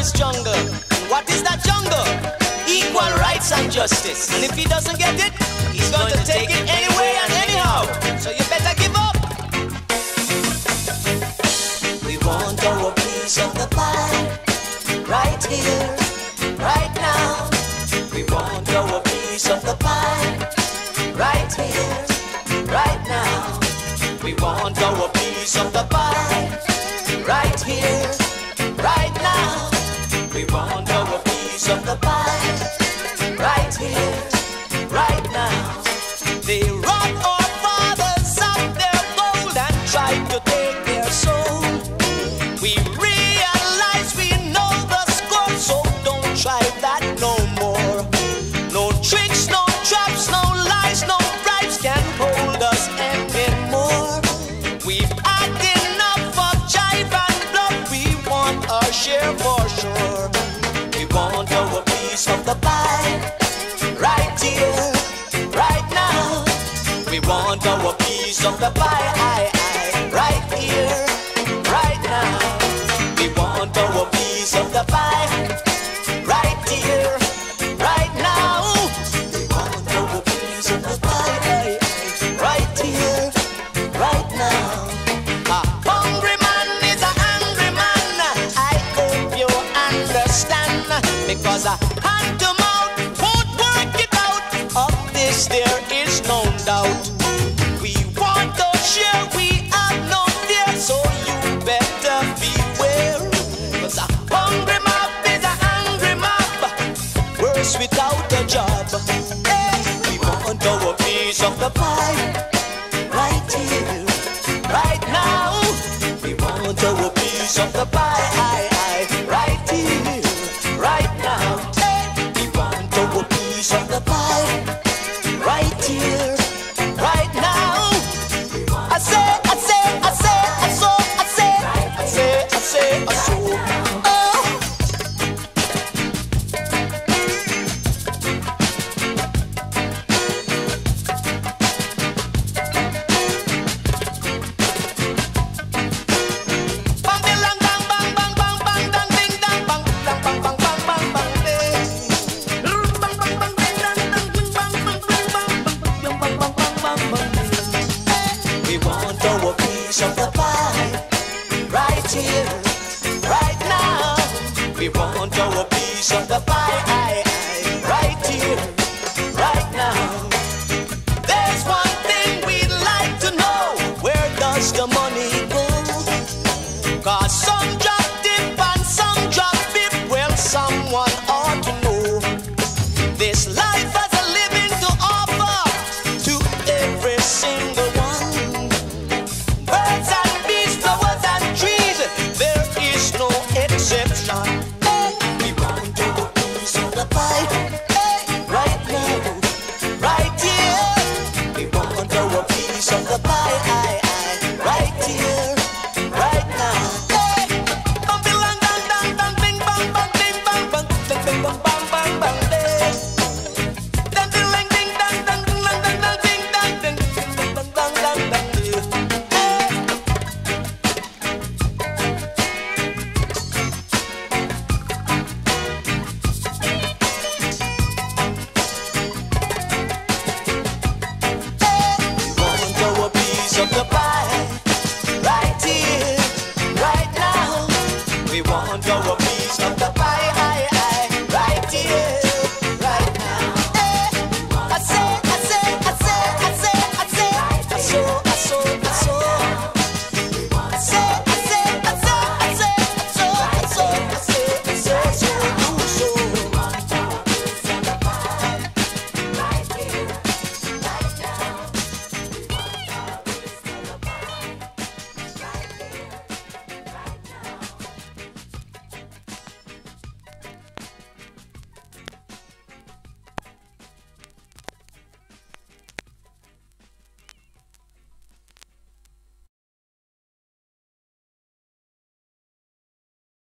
is jungle. What is that jungle? Equal rights and justice. And if he doesn't get it, he's going to take it anyway and anyhow. So you better give up. We want our piece of the pie right here, right now. We want our piece of the pie right here, right now. We want our piece of the pie right here. We want our piece of the pie piece of the pie right here, right now. We want our piece of the pie right here, doubt. We want to share, we have no fear. So you better beware. Cause a hungry mob is a angry mob. Worse without a job. Hey, we want our piece of the pie right here, right now. We want our piece of the pie, our piece of the pie right here, right now. There's one thing we'd like to know. Where does the money go? We want our piece of the pie.